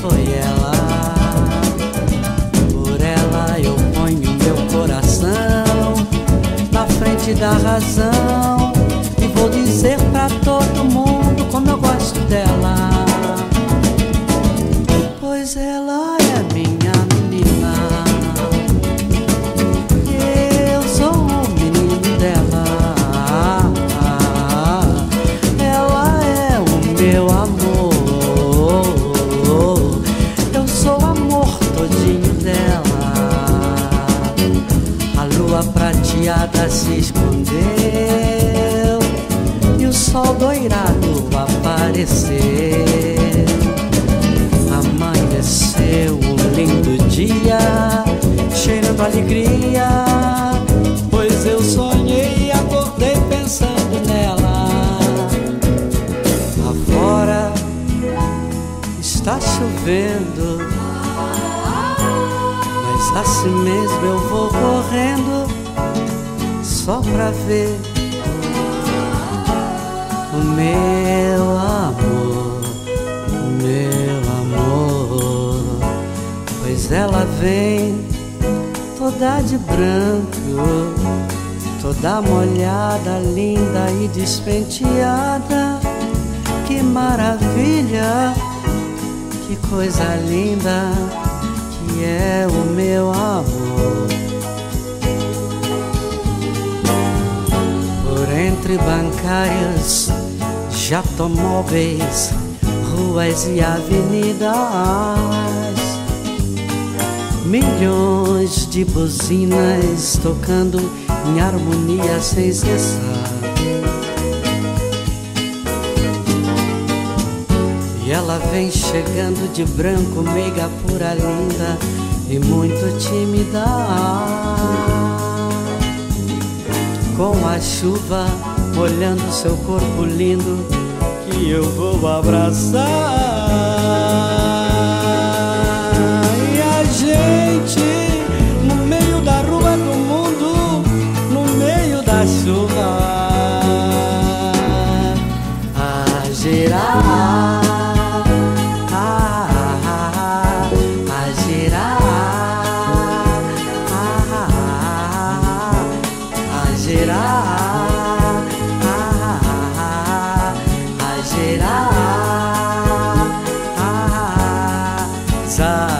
foi ela. Por ela eu ponho meu coração na frente da razão e vou dizer pra todo mundo como eu gosto dela. Pois ela prateada se escondeu e o sol doirado apareceu. Amanheceu um lindo dia, cheirando alegria. Pois eu sonhei e acordei pensando nela. Lá fora está chovendo, mas assim mesmo eu vou correndo só pra ver o meu amor, meu amor. Pois ela vem toda de branco, toda molhada, linda e despenteada. Que maravilha, que coisa linda que é o meu amor. Entre bancários, jatomóveis, ruas e avenidas, milhões de buzinas tocando em harmonia sem cessar. E ela vem chegando de branco, meiga pura, linda e muito tímida. Com a chuva molhando seu corpo lindo, que eu vou abraçar. E a gente no meio da rua do mundo, no meio da chuva, a girar. A zazoeira,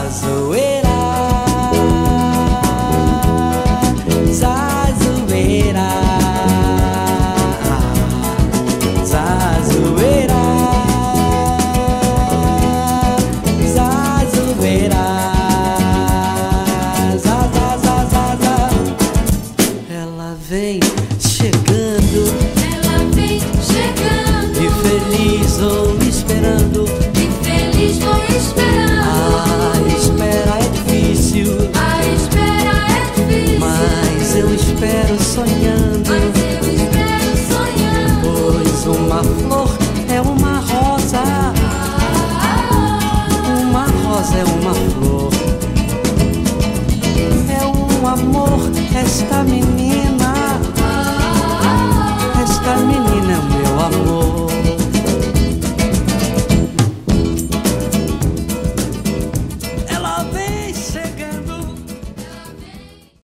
esta menina.